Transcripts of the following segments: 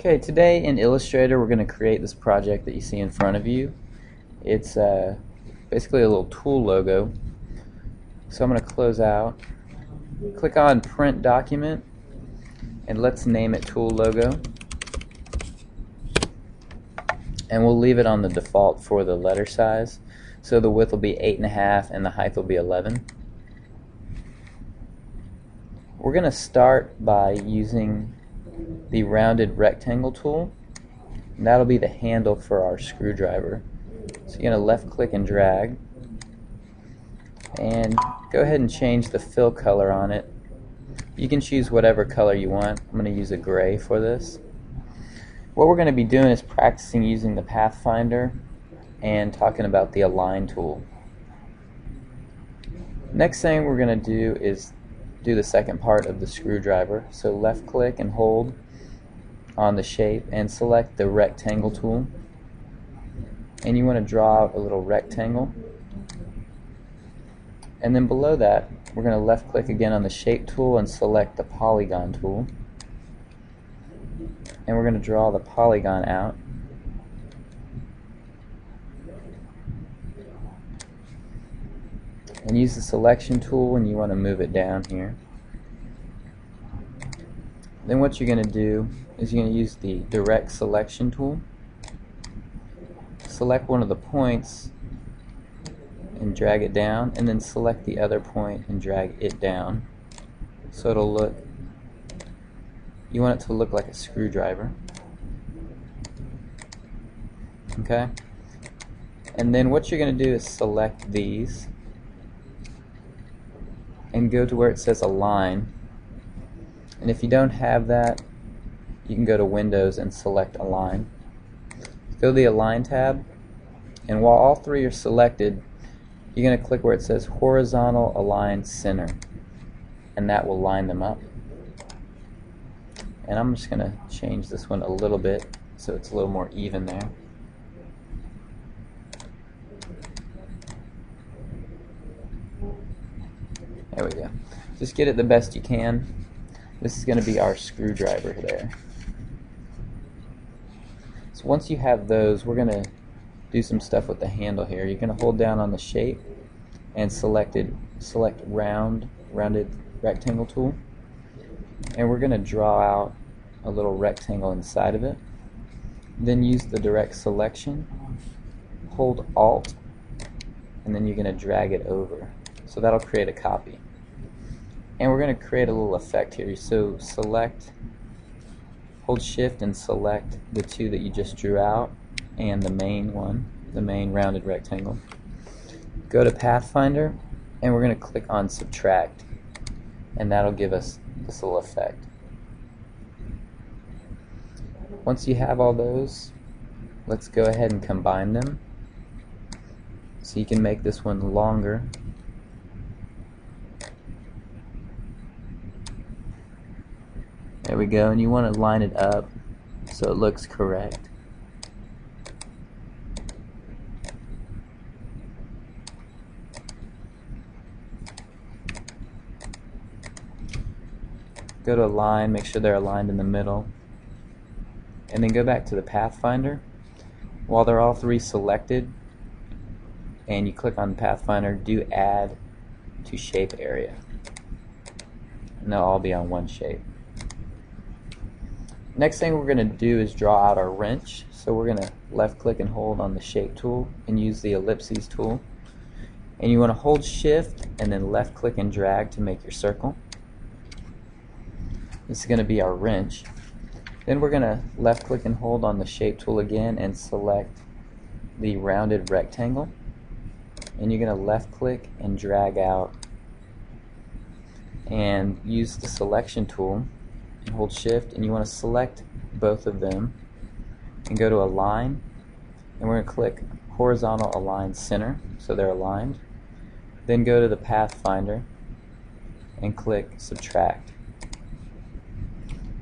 Okay, today in Illustrator we're going to create this project that you see in front of you. It's uh, basically a little tool logo. So I'm going to close out, click on Print Document, and let's name it Tool Logo. And we'll leave it on the default for the letter size. So the width will be 8.5 and the height will be 11. We're going to start by using the rounded rectangle tool. And that'll be the handle for our screwdriver. So you're going to left click and drag. And go ahead and change the fill color on it. You can choose whatever color you want. I'm going to use a gray for this. What we're going to be doing is practicing using the Pathfinder and talking about the Align tool. Next thing we're going to do is do the second part of the screwdriver. So left click and hold on the shape and select the rectangle tool. And you want to draw out a little rectangle. And then below that, we're going to left click again on the shape tool and select the polygon tool. And we're going to draw the polygon out. and use the selection tool when you want to move it down here. Then what you're going to do is you're going to use the direct selection tool. Select one of the points and drag it down and then select the other point and drag it down. So it'll look you want it to look like a screwdriver. Okay? And then what you're going to do is select these and go to where it says align and if you don't have that you can go to Windows and select align go to the align tab and while all three are selected you're going to click where it says horizontal align center and that will line them up and I'm just going to change this one a little bit so it's a little more even there There we go. Just get it the best you can. This is going to be our screwdriver there. So once you have those, we're going to do some stuff with the handle here. You're going to hold down on the shape and select it, select round, rounded rectangle tool. And we're going to draw out a little rectangle inside of it. Then use the direct selection, hold Alt, and then you're going to drag it over. So that'll create a copy and we're going to create a little effect here. So select hold shift and select the two that you just drew out and the main one the main rounded rectangle. Go to Pathfinder and we're going to click on subtract. And that'll give us this little effect. Once you have all those let's go ahead and combine them. So you can make this one longer There we go, and you want to line it up so it looks correct. Go to align, make sure they're aligned in the middle, and then go back to the Pathfinder. While they're all three selected, and you click on Pathfinder, do add to shape area. And they'll all be on one shape. Next thing we're going to do is draw out our wrench. So we're going to left click and hold on the shape tool and use the ellipses tool. And you want to hold shift and then left click and drag to make your circle. This is going to be our wrench. Then we're going to left click and hold on the shape tool again and select the rounded rectangle. And you're going to left click and drag out and use the selection tool hold shift and you want to select both of them and go to align. And we're going to click horizontal align center so they're aligned. Then go to the pathfinder and click subtract.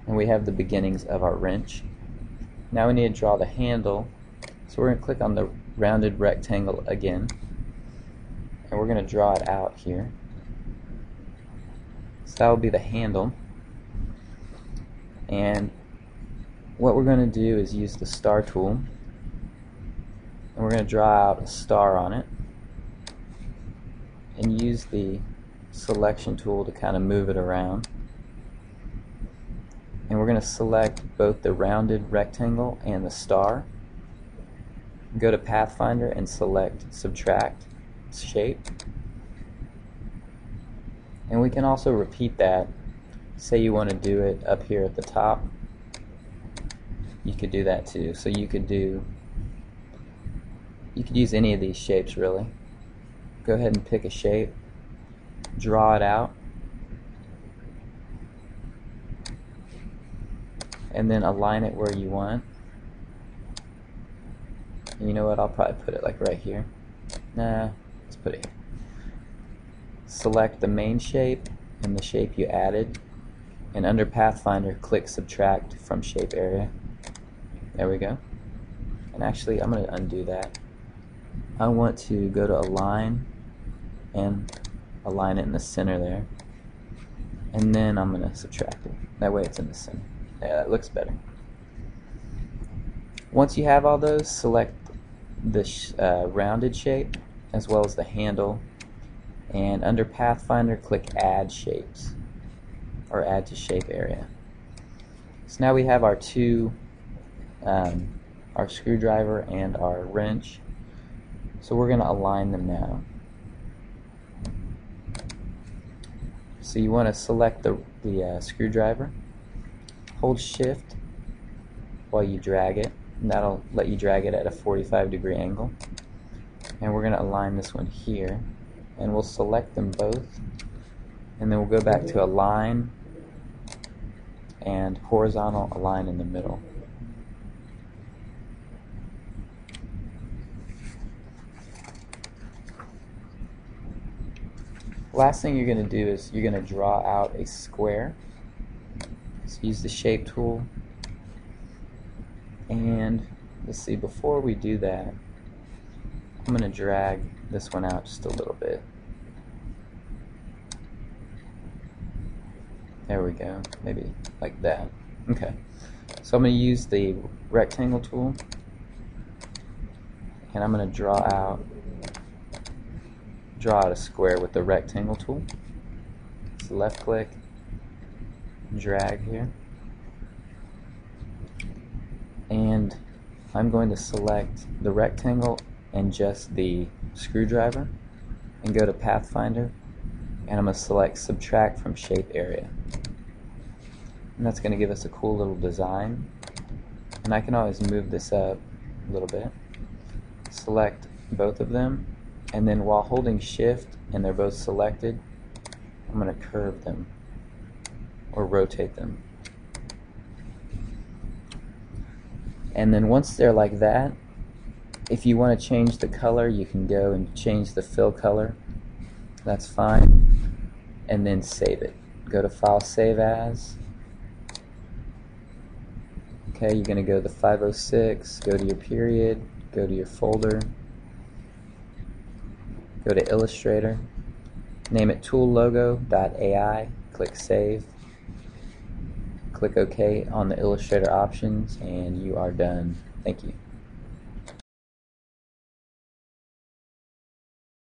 And we have the beginnings of our wrench. Now we need to draw the handle so we're going to click on the rounded rectangle again. And we're going to draw it out here. So that will be the handle and what we're going to do is use the star tool. And we're going to draw out a star on it. And use the selection tool to kind of move it around. And we're going to select both the rounded rectangle and the star. Go to Pathfinder and select subtract shape. And we can also repeat that say you want to do it up here at the top. You could do that too. So you could do you could use any of these shapes really. Go ahead and pick a shape. Draw it out. And then align it where you want. And you know what? I'll probably put it like right here. Nah let's put it here. Select the main shape and the shape you added and under Pathfinder click subtract from shape area. There we go. And actually I'm going to undo that. I want to go to align and align it in the center there. And then I'm going to subtract it. That way it's in the center. Yeah that looks better. Once you have all those select the uh, rounded shape as well as the handle. And under Pathfinder click add shapes or add to shape area. So now we have our two um, our screwdriver and our wrench. So we're going to align them now. So you want to select the, the uh, screwdriver. Hold shift while you drag it and that'll let you drag it at a 45 degree angle. And we're going to align this one here and we'll select them both and then we'll go back to align and horizontal line in the middle. Last thing you're going to do is you're going to draw out a square. So use the shape tool. And let's see before we do that I'm going to drag this one out just a little bit there we go. Maybe like that. Okay. So I'm going to use the rectangle tool. And I'm going to draw out draw out a square with the rectangle tool. So left click drag here. And I'm going to select the rectangle and just the screwdriver and go to Pathfinder. And I'm going to select subtract from shape area and that's going to give us a cool little design. And I can always move this up a little bit. Select both of them. And then while holding shift and they're both selected I'm going to curve them or rotate them. And then once they're like that if you want to change the color you can go and change the fill color. That's fine. And then save it. Go to file save as okay you're going to go to the 506 go to your period go to your folder go to Illustrator name it toollogo.ai click save click OK on the Illustrator options and you are done. Thank you.